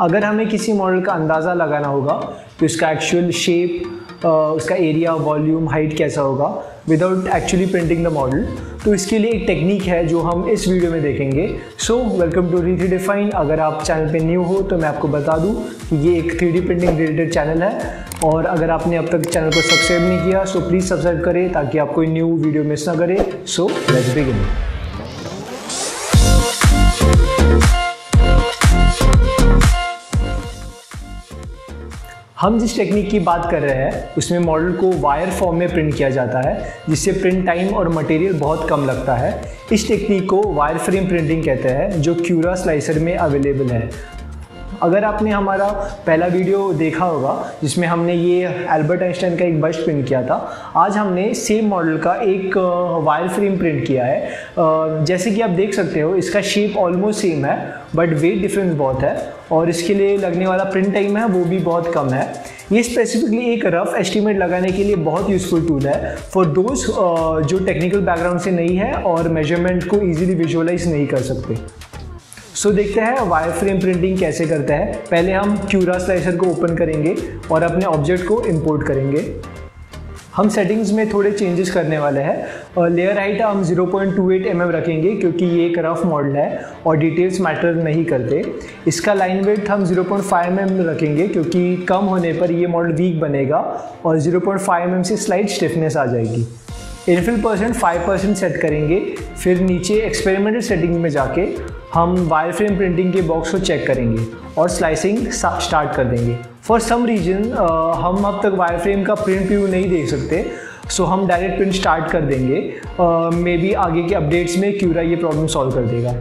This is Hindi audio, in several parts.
अगर हमें किसी मॉडल का अंदाज़ा लगाना होगा तो इसका एक्चुअल शेप उसका एरिया वॉल्यूम हाइट कैसा होगा without actually printing the model तो इसके लिए एक टेक्निक है जो हम इस वीडियो में देखेंगे। So welcome to re three define अगर आप चैनल पे न्यू हो तो मैं आपको बता दूँ कि ये एक three D printing related channel है। और अगर आपने अब तक चैनल को सब्सक्राइब नहीं किया सो प्लीज़ सब्सक्राइब करें ताकि आप कोई न्यू वीडियो मिस ना करें। सो लेट्स बिगिन हम जिस टेक्निक की बात कर रहे हैं, उसमें मॉडल को वायर फॉर्म में प्रिंट किया जाता है, जिससे प्रिंट टाइम और मटेरियल बहुत कम लगता है। इस टेक्निक को वायर फ्रेम प्रिंटिंग कहते हैं, जो क्यूरा स्लाइसर में अवेलेबल है। अगर आपने हमारा पहला वीडियो देखा होगा, जिसमें हमने ये एल्बर्ट आइंस्टाइन का एक बस्ट प्रिंट किया था, आज हमने सेम मॉडल का एक वायर फ्रेम प्रिंट किया है। जैसे कि आप देख सकते हो, इसका शेप ऑलमोस्ट सेम है बट वेट डिफरेंस बहुत है, और इसके लिए लगने वाला प्रिंट टाइम है, वो भी बहुत कम है। ये स्पेसिफिकली एक रफ एस्टिमेट लगाने के लिए बहुत यूज़फुल टूल है। फॉर दोज जो टेक्निकल बैकग्राउंड से नहीं है, और मेज़रमेंट को ईजिली विजुअलाइज नहीं कर सकते। सो so, देखते हैं वायर फ्रेम प्रिंटिंग कैसे करता है। पहले हम क्यूरा स्लाइसर को ओपन करेंगे और अपने ऑब्जेक्ट को इंपोर्ट करेंगे। हम सेटिंग्स में थोड़े चेंजेस करने वाले हैं। और लेयर हाइट हम 0.28 पॉइंट mm रखेंगे क्योंकि ये एक रफ मॉडल है और डिटेल्स मैटर नहीं करते। इसका लाइन वेट हम 0.5 पॉइंट mm रखेंगे क्योंकि कम होने पर ये मॉडल वीक बनेगा और 0.5 पॉइंट mm से स्लाइड स्टिफनेस आ जाएगी। Infill percent five percent set करेंगे। फिर नीचे एक्सपेरिमेंटल सेटिंग में जाके हम वायर फ्रेम प्रिंटिंग के बॉक्स को चेक करेंगे और स्लाइसिंग स्टार्ट कर देंगे। फॉर सम रीजन हम अब तक वायर फ्रेम का प्रिंट व्यू नहीं देख सकते सो so, हम डायरेक्ट प्रिंट स्टार्ट कर देंगे। मे uh, बी आगे के अपडेट्स में क्यूरा ये प्रॉब्लम सॉल्व कर देगा।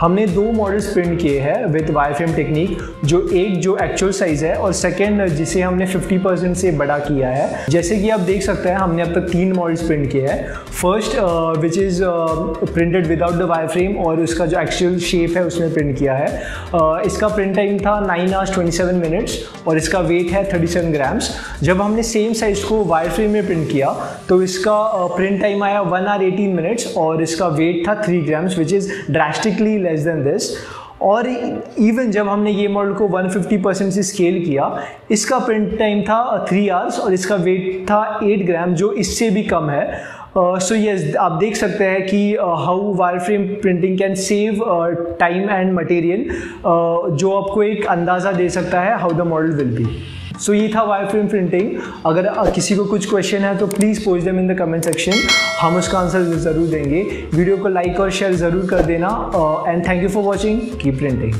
हमने दो मॉडल्स प्रिंट किए हैं विद वाई फ्रेम टेक्निक जो एक जो एक्चुअल साइज़ है और सेकेंड जिसे हमने 50 परसेंट से बड़ा किया है। जैसे कि आप देख सकते हैं हमने अब तक तीन मॉडल्स प्रिंट किए हैं। First which is printed without the wire frame और उसका जो एक्चुअल शेप है उसमें प्रिंट किया है। Uh, इसका प्रिंट टाइम था nine hours twenty seven minutes और इसका वेट है थर्टी सेवन ग्राम्स जब हमने सेम साइज़ को वायर फ्रेम में प्रिंट किया तो इसका प्रिंट uh, टाइम आया वन आवर एटीन मिनट्स और इसका वेट था three grams which is drastically less than this और इवन जब हमने ये मॉडल को 150 परसेंट से स्केल किया इसका प्रिंट टाइम था थ्री आवर्स और इसका वेट था 8 ग्राम जो इससे भी कम है। सो uh, यस yes, आप देख सकते हैं कि how wire frame printing can save time and material जो आपको एक अंदाज़ा दे सकता है how the model will be so ये था वायर फ्रेम प्रिंटिंग अगर किसी को कुछ क्वेश्चन है तो please post them in the comment section हम उसका आंसर ज़रूर देंगे. वीडियो को लाइक और शेयर ज़रूर कर देना. And thank you for watching की प्रिंटिंग